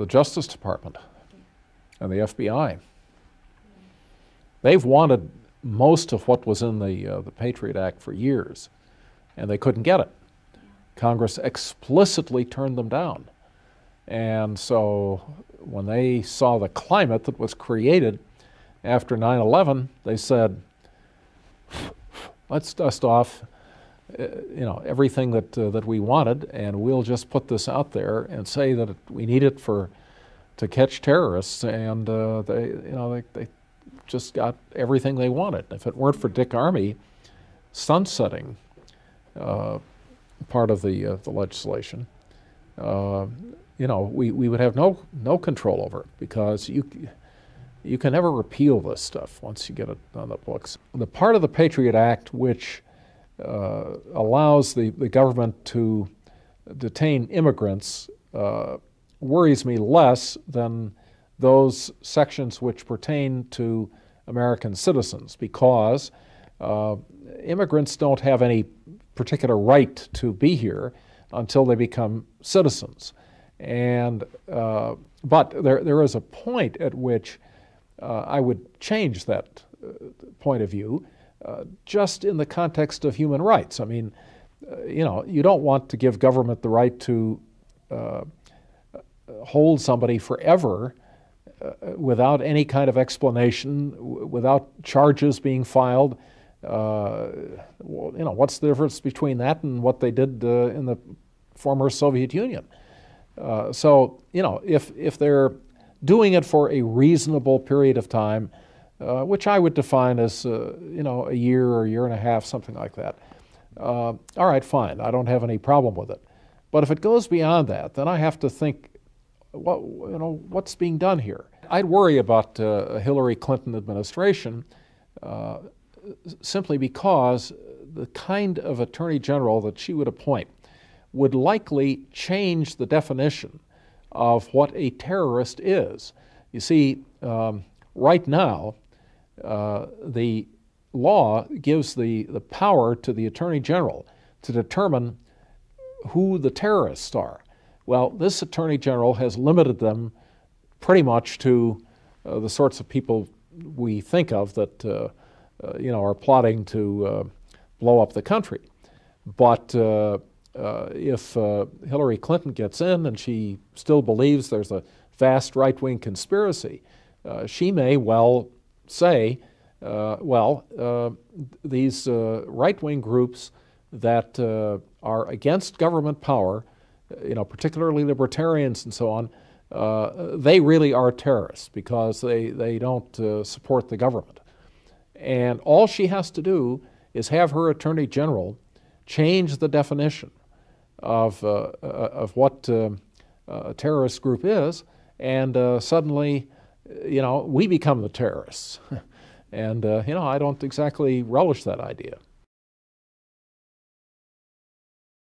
the Justice Department and the FBI. They've wanted most of what was in the, uh, the Patriot Act for years, and they couldn't get it. Congress explicitly turned them down. And so when they saw the climate that was created after 9 11, they said, let's dust off you know everything that uh, that we wanted, and we'll just put this out there and say that we need it for to catch terrorists, and uh, they you know they, they just got everything they wanted. If it weren't for Dick Armey sunsetting uh, part of the uh, the legislation, uh, you know we, we would have no no control over it because you you can never repeal this stuff once you get it on the books. The part of the Patriot Act which uh, allows the, the government to detain immigrants uh, worries me less than those sections which pertain to American citizens because uh, immigrants don't have any particular right to be here until they become citizens. And, uh, but there, there is a point at which uh, I would change that uh, point of view uh, just in the context of human rights. I mean, uh, you know, you don't want to give government the right to uh, hold somebody forever uh, without any kind of explanation, without charges being filed. Uh, well, you know, what's the difference between that and what they did in the former Soviet Union? so, you know, if, if they're doing it for a reasonable period of time, uh, which I would define as, uh, you know, a year or a year and a half, something like that. Uh, all right, fine. I don't have any problem with it. But if it goes beyond that, then I have to think, what, you know, what's being done here? I'd worry about uh, a Hillary Clinton administration uh, simply because the kind of attorney general that she would appoint would likely change the definition of what a terrorist is. You see, um, right now, uh, the law gives the, the power to the Attorney General to determine who the terrorists are. Well, this Attorney General has limited them pretty much to uh, the sorts of people we think of that uh, uh you know are plotting to uh, blow up the country. But if Hillary Clinton gets in and she still believes there's a vast right-wing conspiracy, she may well say, uh, well, uh, these uh, right-wing groups that uh, are against government power, you know, particularly libertarians and so on, uh, they really are terrorists because they, they don't support the government. And all she has to do is have her attorney general change the definition of, of what a terrorist group is, and suddenly you know, we become the terrorists. and, uh, you know, I don't exactly relish that idea.